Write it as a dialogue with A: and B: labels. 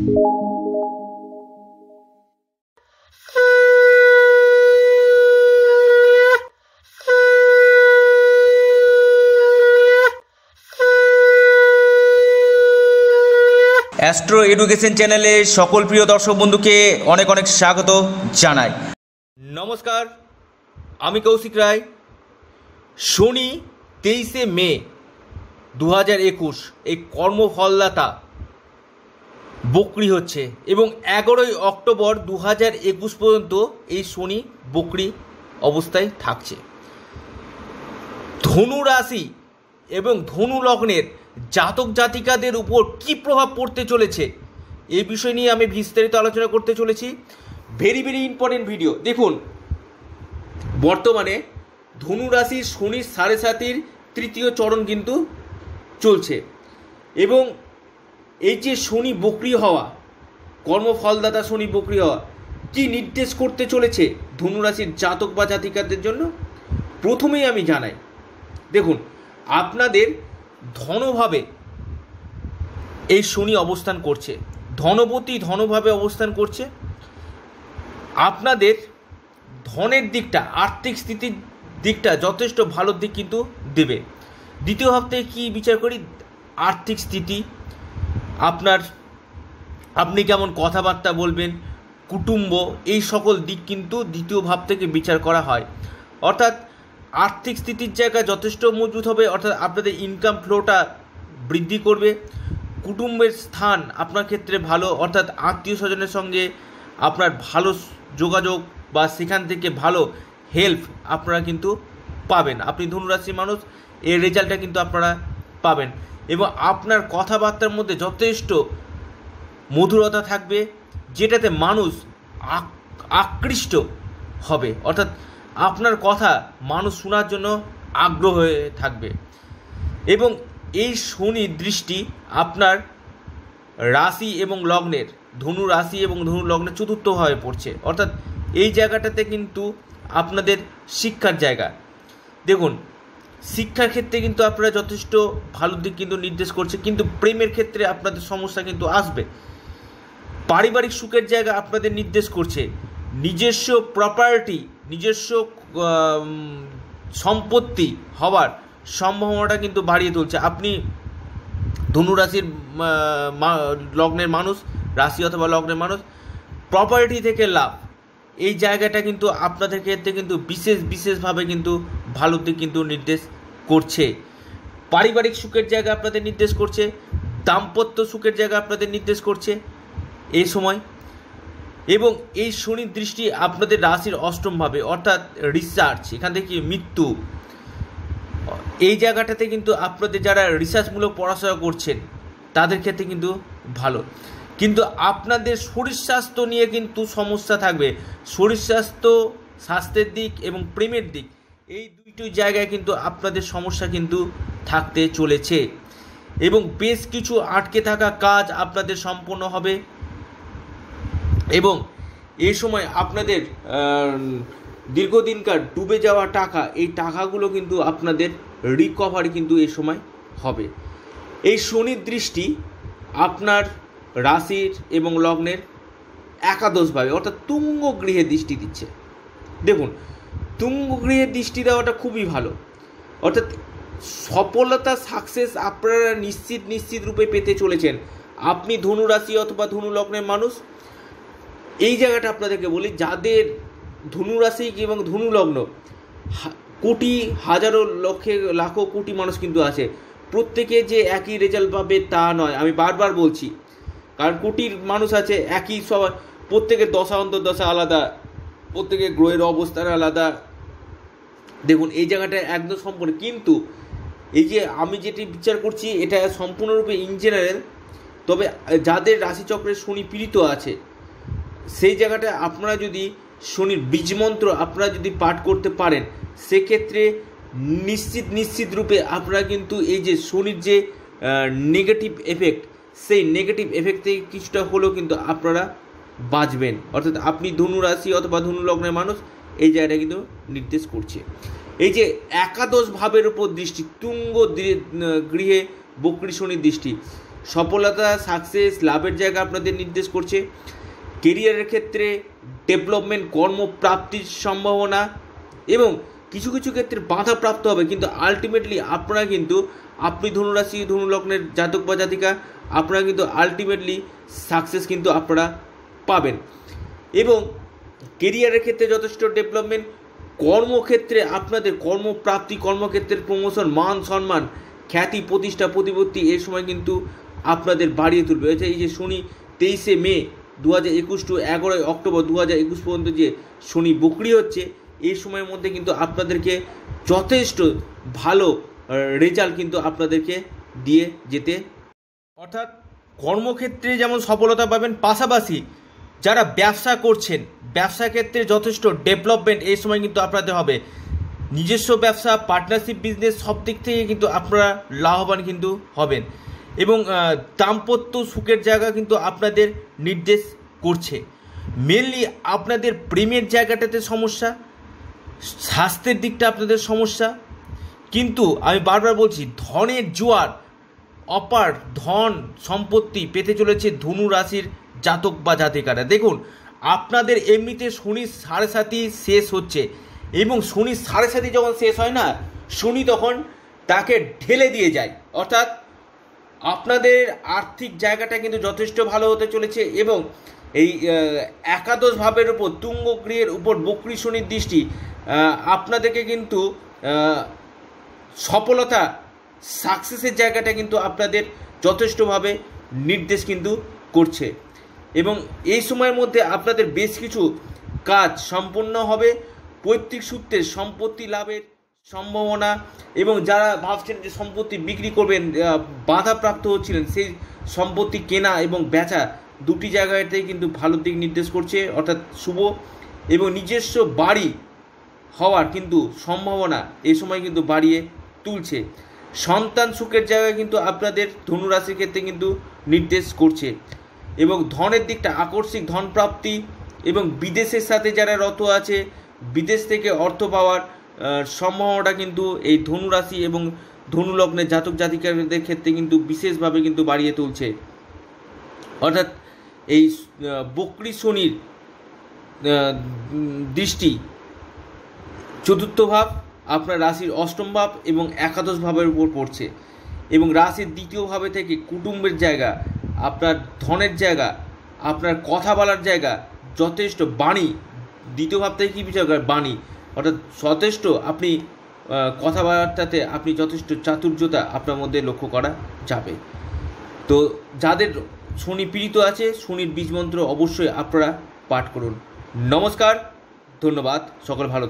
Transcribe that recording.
A: Astro education চ্যানেলে সকল প্রিয় দর্শক বন্ধুকে অনেক অনেক স্বাগত জানাই। নমস্কার, আমি কৌশিক রায়। শনি তেইশে মে দু হাজার একুশ, এই কর্মফলদাতা বকরি হচ্ছে এবং এগারোই অক্টোবর দু হাজার একুশ পর্যন্ত এই শনি বকরি অবস্থায় থাকছে। ধনু রাশি এবং ধনু লগ্নের জাতক জাতিকাদের উপর কি প্রভাব পড়তে চলেছে এই বিষয় নিয়ে আমি বিস্তারিত আলোচনা করতে চলেছি। ভেরি ভেরি ইম্পর্টেন্ট ভিডিও দেখুন, বর্তমানে ধনু রাশির শনির সাড়ে সাতির তৃতীয় চরণ কিন্তু চলছে এবং এই যে শনি বকরি হওয়া, কর্মফলদাতা শনি বকরি হওয়া, কি নির্দেশ করতে চলেছে ধনুরাশির জাতক বা জাতিকাদের জন্য? প্রথমেই আমি জানাই, দেখুন, আপনাদের ধনভাবে এই শনি অবস্থান করছে। ধনপতি ধনভাবে অবস্থান করছে। আপনাদের ধনের দিকটা, আর্থিক স্থিতির দিকটা যথেষ্ট ভালো দিক কিন্তু দেবে। দ্বিতীয় হপ্তাহে কি বিচার করি? আর্থিক স্থিতি আপনার, আপনি কেমন কথাবার্তা বলবেন, কুটুম্ব, এই সকল দিক কিন্তু দ্বিতীয় ভাব থেকে বিচার করা হয়। অর্থাৎ, আর্থিক স্থিতির জায়গা যথেষ্ট মজবুত হবে, অর্থাৎ আপনাদের ইনকাম ফ্লোটা বৃদ্ধি করবে। কুটুম্বের স্থান আপনার ক্ষেত্রে ভালো, অর্থাৎ আত্মীয় স্বজনের সঙ্গে আপনার ভালো যোগাযোগ বা সেখান থেকে ভালো হেল্প আপনারা কিন্তু পাবেন। আপনি ধনুরাশির মানুষ, এর রেজাল্টটা কিন্তু আপনারা পাবেন। এবং আপনার কথাবার্তার মধ্যে যথেষ্ট মধুরতা থাকবে, যেটাতে মানুষ আক- আকৃষ্ট হবে। অর্থাৎ আপনার কথা মানুষ শোনার জন্য আগ্রহ হয়ে থাকবে। এবং এই শনির দৃষ্টি আপনার রাশি এবং লগ্নের, ধনু রাশি এবং ধনু লগ্নের চতুর্থভাবে পড়ছে। অর্থাৎ এই জায়গাটাতে কিন্তু আপনাদের শিক্ষার জায়গা। দেখুন শিক্ষার ক্ষেত্রে কিন্তু আপনারা যথেষ্ট ভালো দিক কিন্তু নির্দেশ করছে, কিন্তু প্রেমের ক্ষেত্রে আপনাদের সমস্যা কিন্তু আসবে। পারিবারিক সুখের জায়গা আপনাদের নির্দেশ করছে। নিজস্ব প্রপার্টি নিজস্ব সম্পত্তি হওয়ার সম্ভাবনাটা কিন্তু বাড়িয়ে তুলছে। আপনি ধনুরাশির লগ্নের মানুষ, রাশি অথবা লগ্নের মানুষ প্রপার্টি থেকে লাভ, এই জায়গাটা কিন্তু আপনাদের ক্ষেত্রে কিন্তু বিশেষ, বিশেষভাবে কিন্তু ভালো দিক কিন্তু নির্দেশ করছে। পারিবারিক সুখের জায়গা আপনাদের নির্দেশ করছে, দাম্পত্য সুখের জায়গা আপনাদের নির্দেশ করছে এই সময়। এবং এই শনির দৃষ্টি আপনাদের রাশির অষ্টমভাবে অর্থাৎ রিসার্চ এখান থেকে মৃত্যু। এই জায়গাটাতে কিন্তু আপনাদের যারা রিসার্চমূলক পড়াশোনা করছেন, তাদের ক্ষেত্রে কিন্তু ভালো। কিন্তু আপনাদের শরীর স্বাস্থ্য নিয়ে কিন্তু সমস্যা থাকবে। শরীর স্বাস্থ্য, স্বাস্থ্যের দিক এবং প্রেমের দিক এই দুইটি জায়গায় কিন্তু আপনাদের সমস্যা কিন্তু থাকতে চলেছে। এবং বেশ কিছু আটকে থাকা কাজ আপনাদের সম্পন্ন হবে। এবং এই সময় আপনাদের দীর্ঘদিনকার ডুবে যাওয়া টাকা, এই টাকাগুলো কিন্তু আপনাদের রিকভারি কিন্তু এই সময় হবে। এই শনির দৃষ্টি আপনার রাশির এবং লগ্নের একাদশভাবে অর্থাৎ তুঙ্গ গৃহে দৃষ্টি দিচ্ছে। দেখুন তুঙ্গ গৃহে দৃষ্টি দেওয়াটা খুবই ভালো। অর্থাৎ সফলতা সাকসেস আপনারা নিশ্চিত নিশ্চিত রূপে পেতে চলেছেন। আপনি ধনু রাশি অথবা ধনু লগ্নের মানুষ, এই জায়গাটা আপনাদেরকে বলি, যাদের ধনু রাশি এবং ধনু লগ্ন কোটি, হাজারো লক্ষে, লাখো কোটি মানুষ কিন্তু আছে। প্রত্যেকে যে একই রেজাল্ট পাবে তা নয়, আমি বারবার বলছি। কারণ কোটির মানুষ আছে, একই সব প্রত্যেকের দশা অন্তর্দশা আলাদা, প্রত্যেকের গ্রহের অবস্থান আলাদা দেখুন, এই জায়গাটা একদম সম্পূর্ণ। কিন্তু এই যে আমি যেটি বিচার করছি, এটা সম্পূর্ণরূপে ইন জেনারেল তবে যাদের রাশিচক্রে শনি পীড়িত আছে, সেই জায়গাটা আপনারা যদি শনির বীজমন্ত্র আপনারা যদি পাঠ করতে পারেন, সেক্ষেত্রে নিশ্চিত নিশ্চিত রূপে আপনারা কিন্তু এই যে শনির যে নেগেটিভ এফেক্ট সেই নেগেটিভ এফেক্ট থেকে কিছুটা হলেও কিন্তু আপনারা বাঁচবেন। অর্থাৎ আপনি ধনু রাশি অথবা ধনু লগ্নের মানুষ এই জায়গাটা কিন্তু নির্দেশ করছে। এই যে একাদশ ভাবের উপর দৃষ্টি, তুঙ্গ গৃহে বকরি শনির দৃষ্টি, সফলতা সাকসেস লাভের জায়গা আপনাদের নির্দেশ করছে। কেরিয়ারের ক্ষেত্রে ডেভেলপমেন্ট কর্মপ্রাপ্তির সম্ভাবনা এবং কিছু কিছু ক্ষেত্রে বাধা প্রাপ্ত হবে, কিন্তু আলটিমেটলি আপনারা কিন্তু, আপনি ধনুরাশি, ধনুলগ্নের জাতক বা জাতিকা, আপনারা কিন্তু আলটিমেটলি সাকসেস কিন্তু আপনারা পাবেন। এবং কেরিয়ারের ক্ষেত্রে যথেষ্ট ডেভেলপমেন্ট কর্মক্ষেত্রে আপনাদের কর্মপ্রাপ্তি, কর্মক্ষেত্রের প্রমোশন মান সম্মান, খ্যাতি, প্রতিষ্ঠা, প্রতিপত্তি এ সময় কিন্তু আপনাদের বাড়িয়ে তুলবে। এই যে শনি তেইশে মে দু হাজার একুশ টু এগারোই অক্টোবর দু হাজার একুশ পর্যন্ত যে শনি বকরি হচ্ছে, এই সময়ের মধ্যে কিন্তু আপনাদেরকে যথেষ্ট ভালো রেজাল্ট কিন্তু আপনাদেরকে দিয়ে যেতে। অর্থাৎ কর্মক্ষেত্রে যেমন সফলতা পাবেন, পাশাপাশি যারা ব্যবসা করছেন, ব্যবসা ক্ষেত্রে যথেষ্ট ডেভেলপমেন্ট এই সময় কিন্তু আপনাদের হবে। নিজস্ব ব্যবসা পার্টনারশিপ বিজনেস সব দিক থেকে কিন্তু আপনারা লাভবান কিন্তু হবেন। এবং দাম্পত্য সুখের জায়গা কিন্তু আপনাদের নির্দেশ করছে। মেনলি আপনাদের প্রেমের জায়গাটাতে সমস্যা, স্বাস্থ্যের দিকটা আপনাদের সমস্যা। কিন্তু আমি বারবার বলছি, ধনের জোয়ার, অপার ধন সম্পত্তি পেতে চলেছে ধনু রাশির জাতক বা জাতিকারা। দেখুন, আপনাদের এমনিতে শনি সাড়ে সাতই শেষ হচ্ছে এবং শনি সাড়ে সাতই যখন শেষ হয় না, শনি তখন তাকে ঢেলে দিয়ে যায়। অর্থাৎ আপনাদের আর্থিক জায়গাটা কিন্তু যথেষ্ট ভালো হতে চলেছে এবং এই একাদশ ভাবের উপর, তুঙ্গ গৃহের উপর বকরি শনির দৃষ্টি আপনাদেরকে কিন্তু সফলতা সাকসেসের জায়গাটা কিন্তু আপনাদের যথেষ্টভাবে নির্দেশ কিন্তু করছে। এবং এই সময়ের মধ্যে আপনাদের বেশ কিছু কাজ সম্পূর্ণ হবে। পৈতৃক সূত্রে সম্পত্তি লাভের সম্ভাবনা এবং যারা ভাবছেন যে সম্পত্তি বিক্রি করবেন বাধাপ্রাপ্ত হচ্ছিলেন, সেই সম্পত্তি কেনা এবং বেচা দুটি জায়গাতেই কিন্তু ভালো দিক নির্দেশ করছে, অর্থাৎ শুভ এবং নিজস্ব বাড়ি হওয়ার কিন্তু সম্ভাবনা এই সময় কিন্তু বাড়িয়ে তুলছে। সন্তান সুখের জায়গায় কিন্তু আপনাদের ধনুরাশির ক্ষেত্রে কিন্তু নির্দেশ করছে। এবং ধনের দিকটা আকস্মিক ধন প্রাপ্তি এবং বিদেশের সাথে যারা রত আছে, বিদেশ থেকে অর্থ পাওয়ার সম্ভাবনাটা কিন্তু এই ধনুরাশি এবং ধনুলগ্নের জাতক জাতিকাদের ক্ষেত্রে কিন্তু বিশেষভাবে কিন্তু বাড়িয়ে তুলছে। অর্থাৎ এই বকরি শনির দৃষ্টি চতুর্থ ভাব আপনার রাশির অষ্টম ভাব এবং একাদশ ভাবের উপর পড়ছে এবং রাশির দ্বিতীয় ভাবে থেকে কুটুম্বের জায়গা আপনার ধনের জায়গা, আপনার কথা বলার জায়গা, যথেষ্ট বাণী, দ্বিতীয় ভাব থেকে কী বিচার করে বাণী। অর্থাৎ যথেষ্ট আপনি কথাবার্তাতে আপনি যথেষ্ট চাতুর্যতা আপনার মধ্যে লক্ষ্য করা যাবে। তো যাদের শনি পীড়িত আছে, শনির বীজ মন্ত্র অবশ্যই আপনারা পাঠ করুন। নমস্কার, ধন্যবাদ, সকল ভালো।